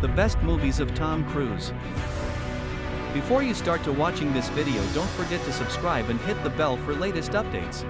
the best movies of Tom Cruise. Before you start to watching this video don't forget to subscribe and hit the bell for latest updates.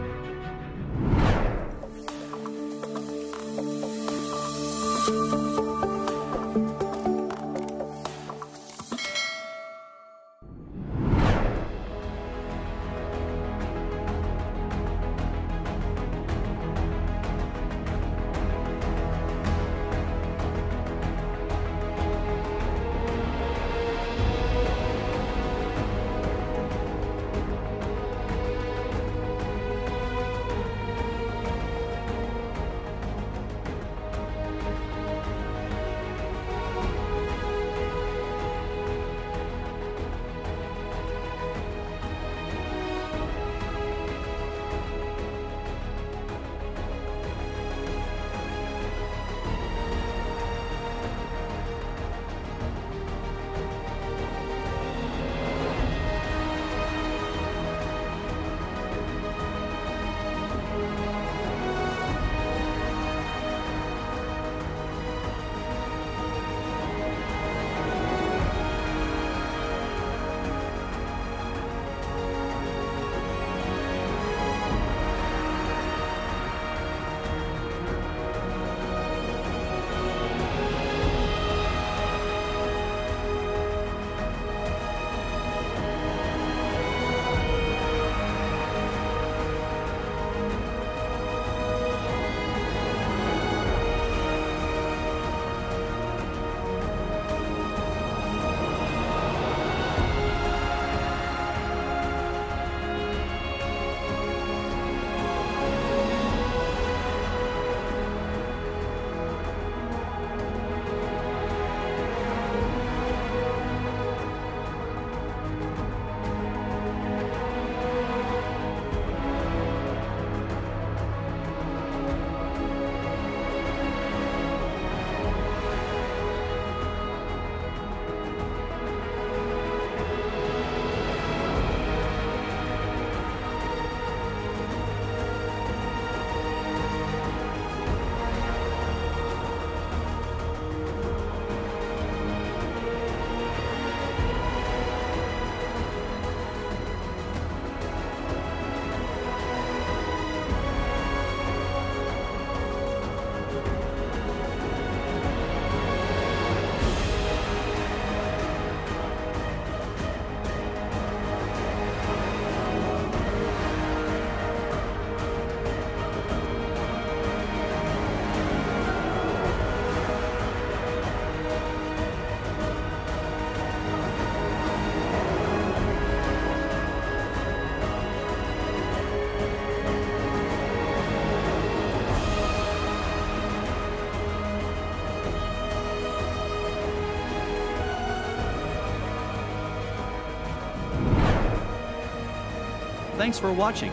Thanks for watching.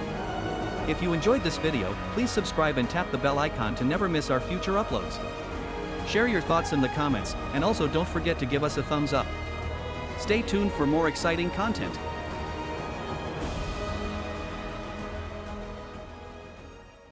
If you enjoyed this video, please subscribe and tap the bell icon to never miss our future uploads. Share your thoughts in the comments, and also don't forget to give us a thumbs up. Stay tuned for more exciting content.